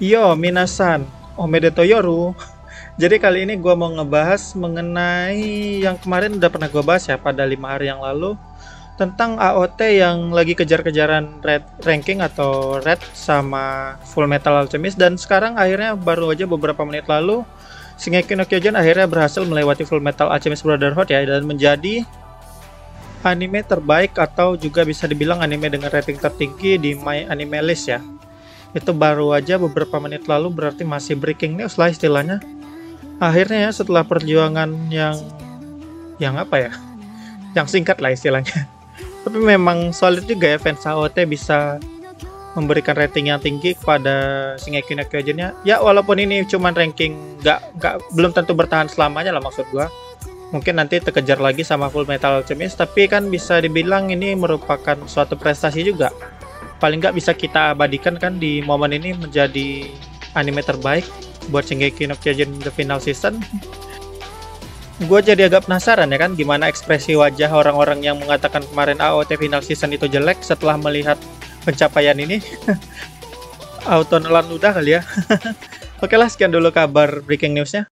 Yo, minasan, omedeto yoru. Jadi kali ini gua mau ngebahas mengenai yang kemarin udah pernah gua bahas ya pada lima hari yang lalu tentang AOT yang lagi kejar-kejaran red ranking atau red sama Full Metal Alchemist dan sekarang akhirnya baru aja beberapa menit lalu Shingeki no Kyojin akhirnya berhasil melewati Full Metal Alchemist Brotherhood ya dan menjadi anime terbaik atau juga bisa dibilang anime dengan rating tertinggi di My Anime List ya. Itu baru aja beberapa menit lalu berarti masih breaking news lah istilahnya. Akhirnya ya setelah perjuangan yang yang apa ya? Yang singkat lah istilahnya. Tapi memang solid juga ya fans AOT bisa memberikan rating yang tinggi kepada Shingeki no Kyojin ya. Walaupun ini cuma ranking nggak nggak belum tentu bertahan selamanya lah maksud gua. Mungkin nanti terkejar lagi sama Full Metal Alchemist, tapi kan bisa dibilang ini merupakan suatu prestasi juga. Paling nggak bisa kita abadikan kan di momen ini menjadi anime terbaik buat Shingeki no Kyojin The Final Season. Gue jadi agak penasaran ya kan gimana ekspresi wajah orang-orang yang mengatakan kemarin AOT final season itu jelek setelah melihat pencapaian ini. Auto nelan udah kali ya. Oke lah sekian dulu kabar breaking newsnya